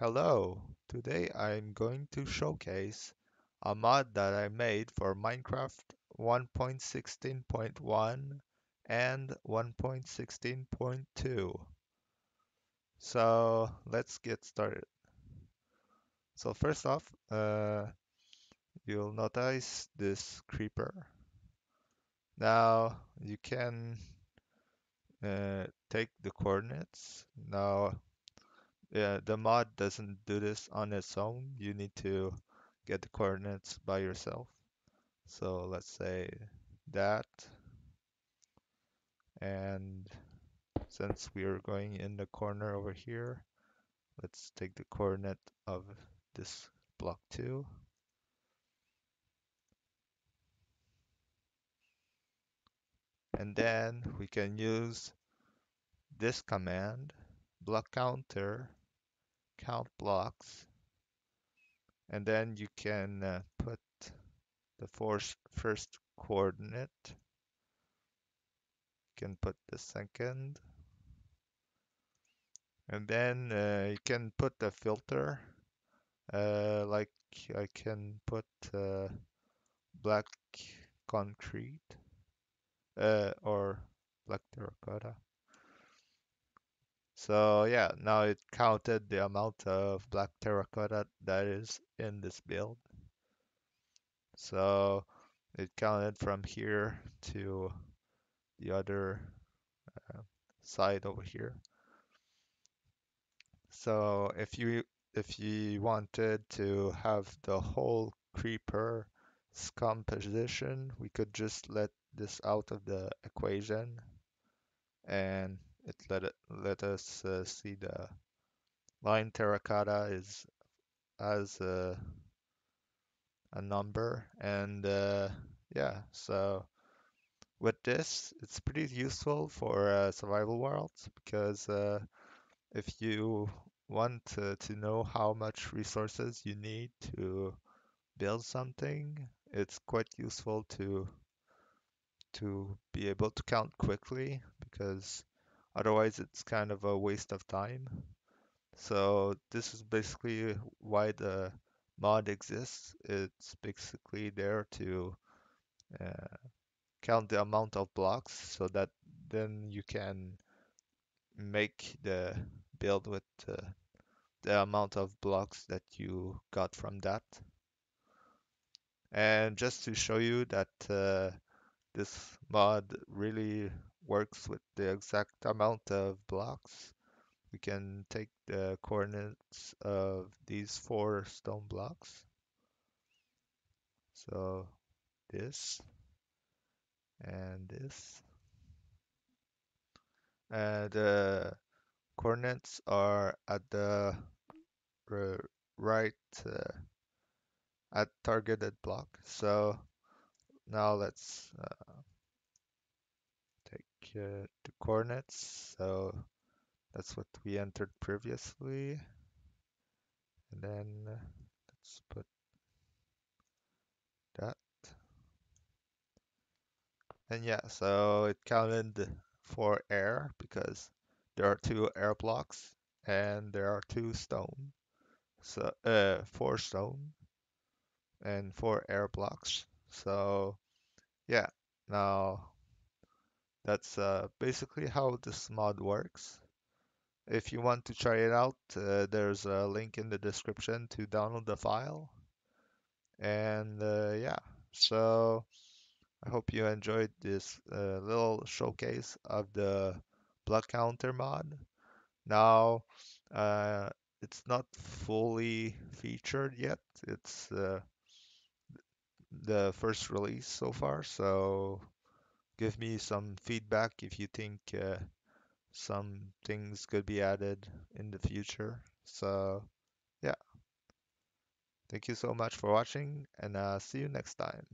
Hello, today I'm going to showcase a mod that I made for Minecraft 1.16.1 and 1.16.2. So let's get started. So first off, uh, you'll notice this creeper. Now you can uh, take the coordinates. Now yeah, the mod doesn't do this on its own. You need to get the coordinates by yourself. So let's say that. And since we are going in the corner over here, let's take the coordinate of this block 2. And then we can use this command, block counter, count blocks, and then you can uh, put the first coordinate. You can put the second. And then uh, you can put the filter, uh, like I can put uh, black concrete uh, or black terracotta. So yeah, now it counted the amount of black terracotta that is in this build. So it counted from here to the other uh, side over here. So if you if you wanted to have the whole creeper composition, we could just let this out of the equation and it let it let us uh, see the lime terracotta is as a, a number and uh, yeah so with this it's pretty useful for uh, survival worlds because uh, if you want to, to know how much resources you need to build something it's quite useful to to be able to count quickly because otherwise it's kind of a waste of time. So this is basically why the mod exists. It's basically there to uh, count the amount of blocks so that then you can make the build with uh, the amount of blocks that you got from that. And just to show you that uh, this mod really works with the exact amount of blocks. We can take the coordinates of these four stone blocks. So this and this. And the coordinates are at the right uh, at targeted block. So now let's uh, uh, the coordinates. So that's what we entered previously. And then let's put that. And yeah, so it counted for air because there are two air blocks and there are two stone. So uh four stone and four air blocks. So yeah, now that's uh, basically how this mod works. If you want to try it out, uh, there's a link in the description to download the file. And uh, yeah, so I hope you enjoyed this uh, little showcase of the block counter mod. Now, uh, it's not fully featured yet. It's uh, the first release so far, so give me some feedback if you think uh, some things could be added in the future. So, yeah. Thank you so much for watching, and uh, see you next time.